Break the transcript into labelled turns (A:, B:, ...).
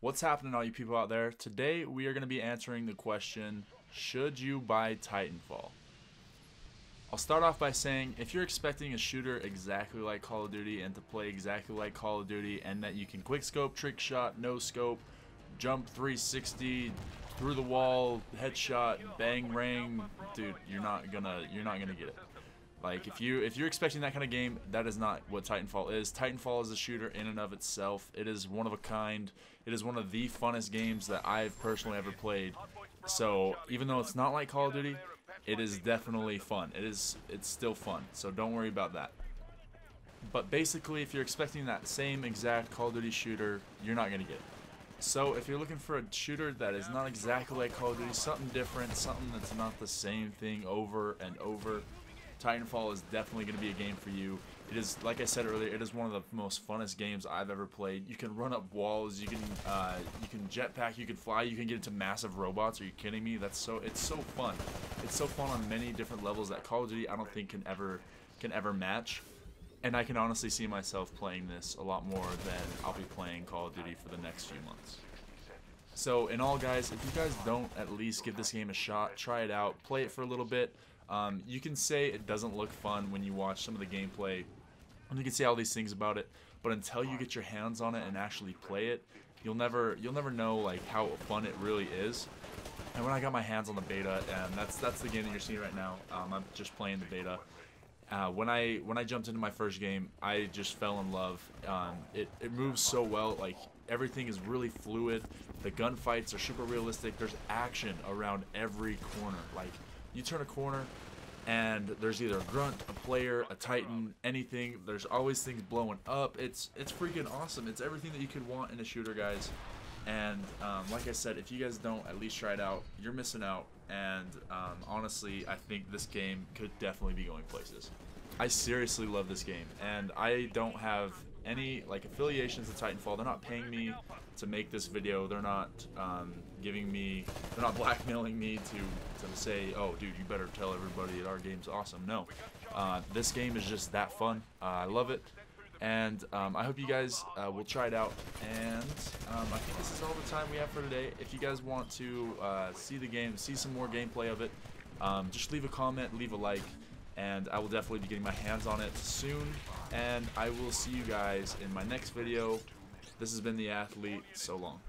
A: What's happening, all you people out there? Today we are going to be answering the question Should you buy Titanfall? I'll start off by saying if you're expecting a shooter exactly like Call of Duty and to play exactly like Call of Duty and that you can quick scope, trick shot, no scope, jump 360, through the wall, headshot, bang ring, dude, you're not gonna you're not gonna get it. Like if you if you're expecting that kind of game, that is not what Titanfall is. Titanfall is a shooter in and of itself. It is one of a kind. It is one of the funnest games that I've personally ever played. So even though it's not like Call of Duty, it is definitely fun. It is it's still fun. So don't worry about that. But basically, if you're expecting that same exact Call of Duty shooter, you're not gonna get it. So if you're looking for a shooter that is not exactly like Call of Duty, something different, something that's not the same thing over and over, Titanfall is definitely going to be a game for you. It is, like I said earlier, it is one of the most funnest games I've ever played. You can run up walls, you can uh, you can jetpack, you can fly, you can get into massive robots. Are you kidding me? That's so it's so fun. It's so fun on many different levels that Call of Duty I don't think can ever can ever match. And I can honestly see myself playing this a lot more than I'll be playing Call of Duty for the next few months. So in all guys, if you guys don't at least give this game a shot, try it out, play it for a little bit. Um, you can say it doesn't look fun when you watch some of the gameplay, and you can say all these things about it, but until you get your hands on it and actually play it, you'll never you'll never know like how fun it really is. And when I got my hands on the beta, and that's that's the game that you're seeing right now, um, I'm just playing the beta. Uh, when I when I jumped into my first game, I just fell in love. Um, it it moves so well, like everything is really fluid. The gunfights are super realistic. There's action around every corner. Like you turn a corner, and there's either a grunt, a player, a titan, anything. There's always things blowing up. It's it's freaking awesome. It's everything that you could want in a shooter, guys. And um, like I said, if you guys don't at least try it out, you're missing out. And um, honestly, I think this game could definitely be going places. I seriously love this game, and I don't have any like affiliations to Titanfall. They're not paying me to make this video. They're not um, giving me, they're not blackmailing me to, to say, oh dude, you better tell everybody that our game's awesome. No, uh, this game is just that fun. Uh, I love it. And um, I hope you guys uh, will try it out. And um, I think this is all the time we have for today. If you guys want to uh, see the game, see some more gameplay of it, um, just leave a comment, leave a like and I will definitely be getting my hands on it soon and I will see you guys in my next video. This has been the athlete. So long